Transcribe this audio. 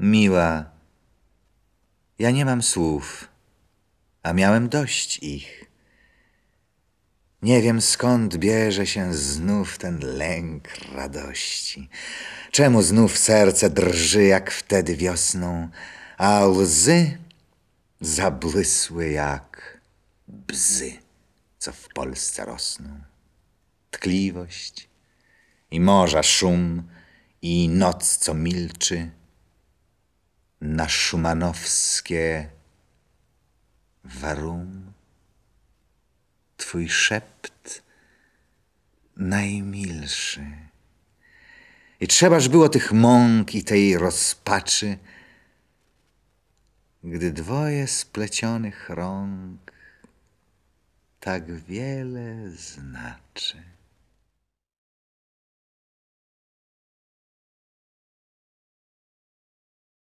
Miła, ja nie mam słów, a miałem dość ich. Nie wiem skąd bierze się znów ten lęk radości. Czemu znów serce drży jak wtedy wiosną, a łzy zabłysły jak bzy, co w Polsce rosną. Tkliwość i morza szum i noc, co milczy, na szumanowskie warum. Twój szept najmilszy. I trzebaż było tych mąk i tej rozpaczy, gdy dwoje splecionych rąk tak wiele znaczy.